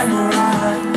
I'm a alright.